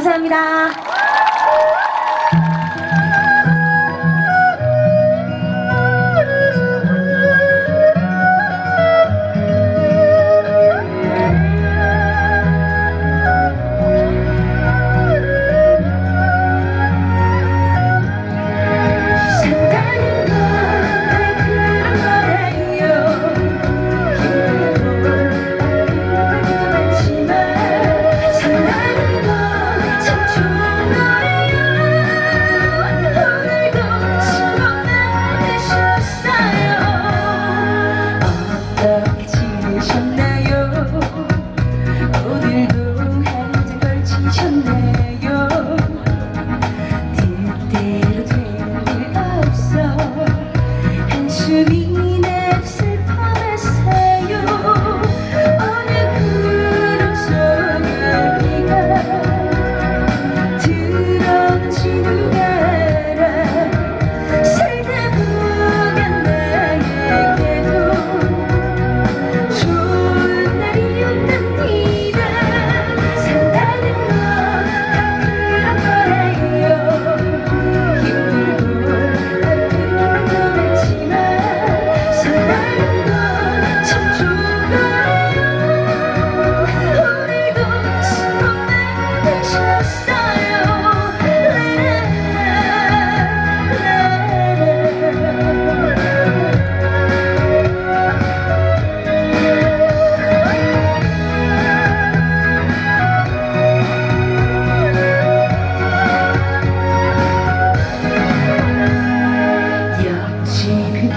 감사합니다.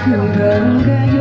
thường gần gánh